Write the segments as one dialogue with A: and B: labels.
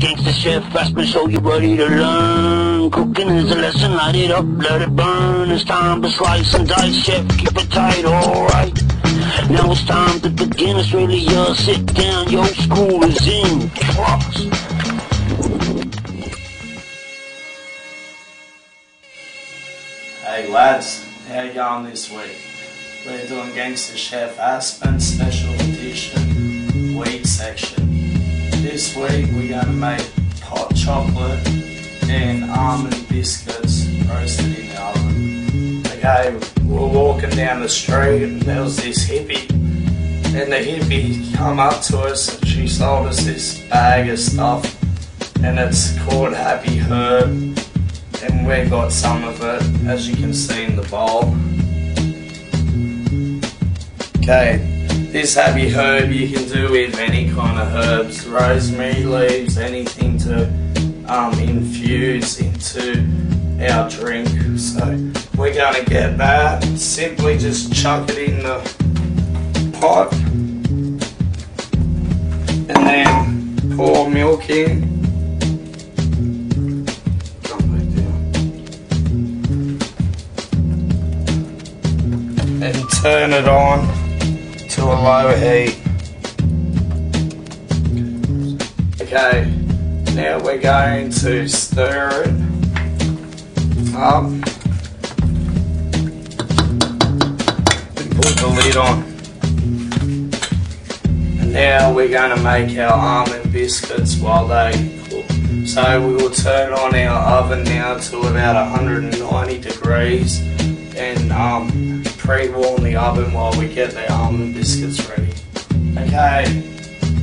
A: gangster chef, Aspen, show you ready to learn. Cooking is a lesson, light it up, let it burn. It's time to slice and dice, chef, keep it tight, alright. Now it's time to begin, it's really your sit down, your school is in. Trust.
B: Hey lads, how going this week? We're doing Gangster Chef Aspen Special Edition Week section. This week we're to make hot chocolate and almond biscuits roasted in the oven. Okay, we we're walking down the street and there was this hippie. And the hippie come up to us and she sold us this bag of stuff. And it's called Happy Herb. And we got some of it, as you can see in the bowl. Okay, this happy herb you can do with any kind of herbs, rosemary leaves, anything to um, infuse into our drink. So we're going to get that. Simply just chuck it in the pot and then pour milk in. And turn it on to a low heat. Okay, now we're going to stir it up and put the lid on. And now we're going to make our almond biscuits while they. So we will turn on our oven now to about 190 degrees and um, pre-warm the oven while we get the almond biscuits ready. Okay,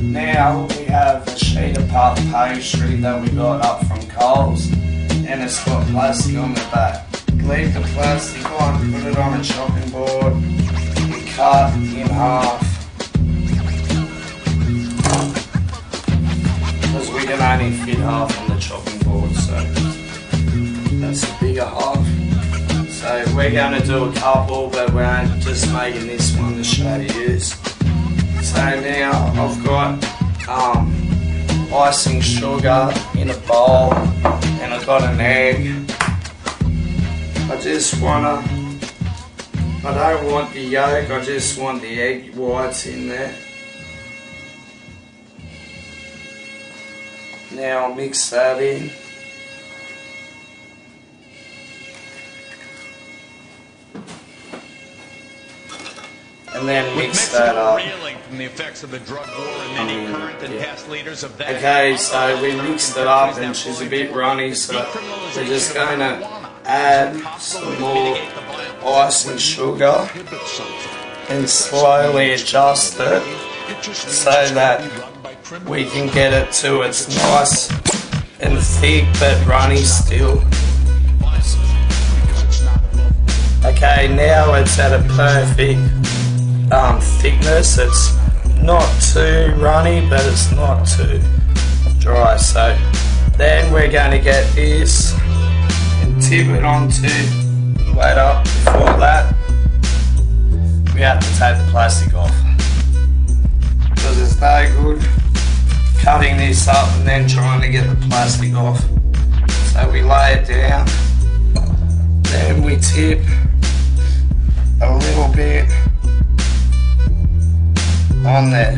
B: now we have a sheet of pastry that we got up from Coles and it's got plastic on the back. Leave the plastic on, put it on a chopping board and cut in half. Because we can only fit half on the chopping board, we're going to do a couple, but we're just making this one to show. So now I've got um, icing sugar in a bowl, and I've got an egg. I just wanna, I don't want the yolk, I just want the egg whites in there. Now I'll mix that in. And then mix that up.
C: from the effects of the drug war and many current and past leaders of that
B: Okay, uh, so we mixed it up and she's a bit runny, so we're just going to add some more icing sugar and slowly adjust it so that we can get it to its nice and thick but runny still. Okay, now it's at a perfect um, thickness. It's not too runny, but it's not too dry. So then we're going to get this and tip it onto wait up before that. We have to take the plastic off because it's no good cutting this up and then trying to get the plastic off. So we lay it down, then we tip a little bit on there.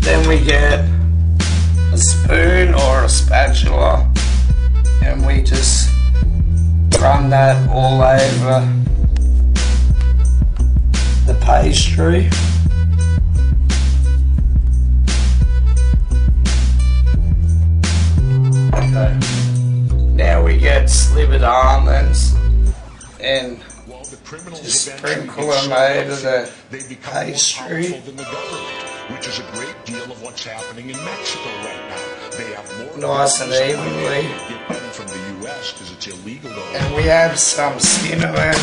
B: Then we get a spoon or a spatula and we just run that all over the pastry. Okay. Now we get slivered almonds and sprinkle them over
D: solved,
B: the
D: they become
B: pastry.
D: more powerful than the which is a great deal of what's happening in Mexico right now. They have more
B: Nice and
D: guns
B: evenly.
D: From the U.S. because it's illegal
B: and we have some cinnamon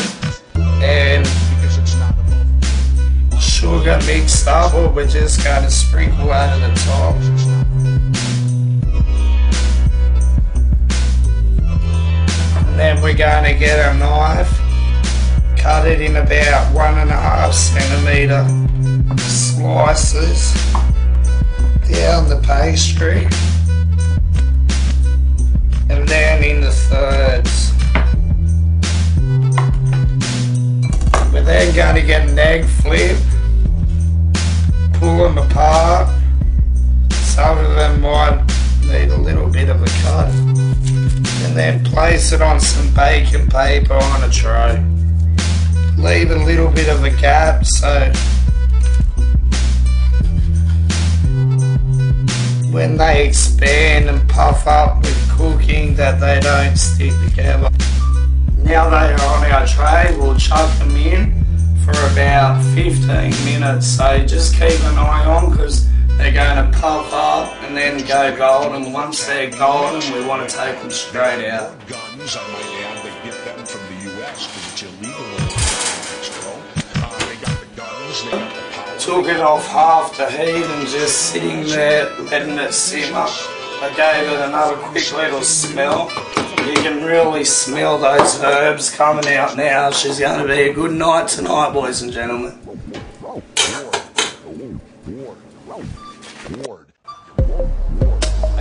B: and
D: because it's not above
B: sugar mixed up or we're just going to sprinkle over the top. Then we're going to get a knife, cut it in about one and a half centimetre slices down the pastry. And then in the thirds. We're then going to get an egg flip. Pull them apart. Some of them might need a little bit of a cut. And then place it on some baking paper on a tray. Leave a little bit of a gap so when they expand and puff up with cooking that they don't stick together. Now they are on our tray, we'll chuck them in for about 15 minutes. So just keep an eye on because they're going to puff up and then go golden. Once they're golden, we want to take them straight out. Took it off half the heat and just sitting there letting it simmer. I gave it another quick little smell. You can really smell those herbs coming out now. She's going to be a good night tonight, boys and gentlemen.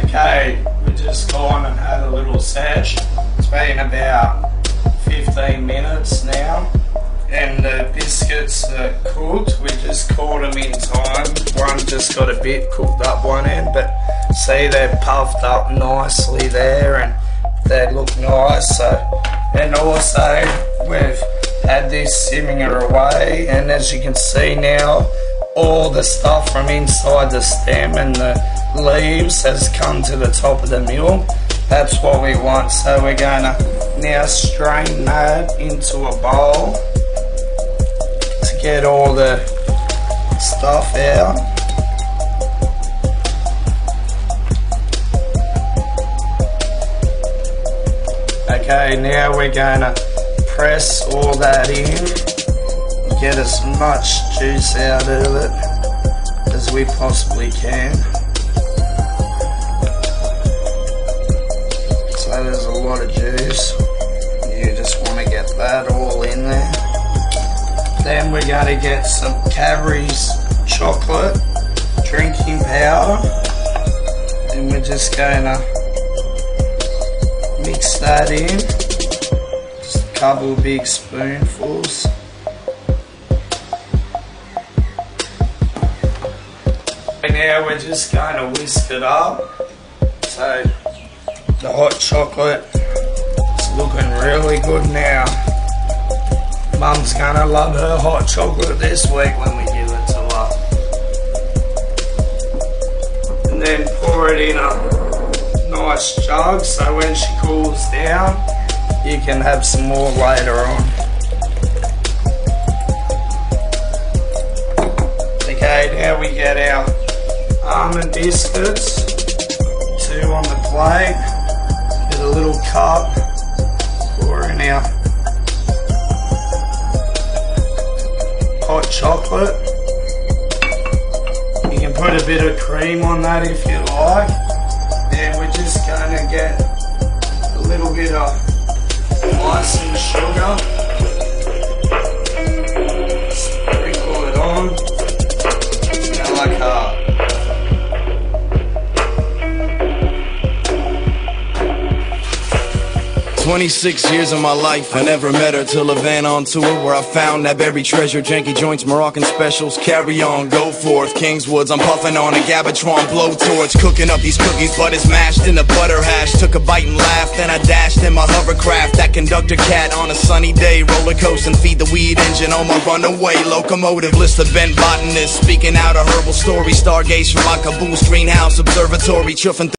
B: Okay, we just gone and had a little sesh. It's been about 15 minutes now. And the biscuits are cooked. We just caught them in time. One just got a bit cooked up one end, but see they're puffed up nicely there and they look nice. So, and also we've had this simming away, and as you can see now, all the stuff from inside the stem and the leaves has come to the top of the mill. That's what we want. So we're gonna now strain that into a bowl get all the stuff out. Okay, now we're gonna press all that in, get as much juice out of it as we possibly can. So there's a lot of juice. You just want to get that all in there. Then we're to get some Cadbury's chocolate drinking powder. And we're just to mix that in. Just a couple big spoonfuls. And now we're just to whisk it up. So the hot chocolate is looking really good now. Mum's gonna love her hot chocolate this week when we give it to her. And then pour it in a nice jug so when she cools down, you can have some more later on. Okay, now we get our almond biscuits, two on the plate, get a little cup, pour in chocolate. You can put a bit of cream on that if you like. And we're just to get a little bit of icing sugar.
E: 26 years of my life, I never met her till a van on tour where I found that buried treasure. Janky joints, Moroccan specials, carry on, go forth. Kingswoods, I'm puffing on a Gabatron blowtorch, cooking up these cookies, but it's mashed in a butter hash. Took a bite and laughed, then I dashed in my hovercraft. That conductor cat on a sunny day, roller coaster and feed the weed engine on my runaway locomotive. List of bent botanists, speaking out a herbal story, stargaze from my caboose, greenhouse observatory, chuffing.